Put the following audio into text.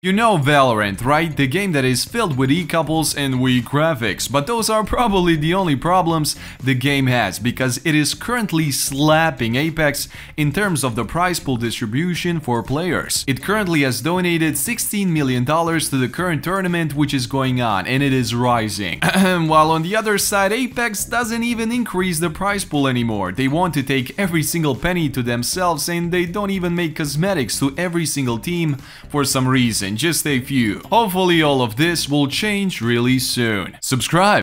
You know Valorant, right? The game that is filled with e-couples and weak graphics, but those are probably the only problems the game has, because it is currently slapping Apex in terms of the prize pool distribution for players. It currently has donated $16 million to the current tournament which is going on, and it is rising. While on the other side, Apex doesn't even increase the prize pool anymore. They want to take every single penny to themselves and they don't even make cosmetics to every single team for some reason just a few. Hopefully all of this will change really soon. Subscribe!